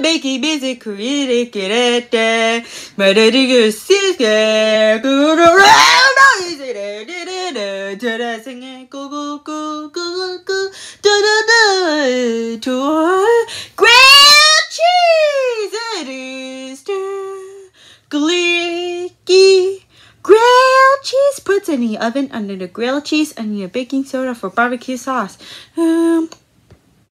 Making music, creating it. Think you see it. Go around. Singing, go, go, go, go, go, da, da, da, to grilled cheese. It is glicky. Cheese puts in the oven under the grilled cheese and your baking soda for barbecue sauce. Um,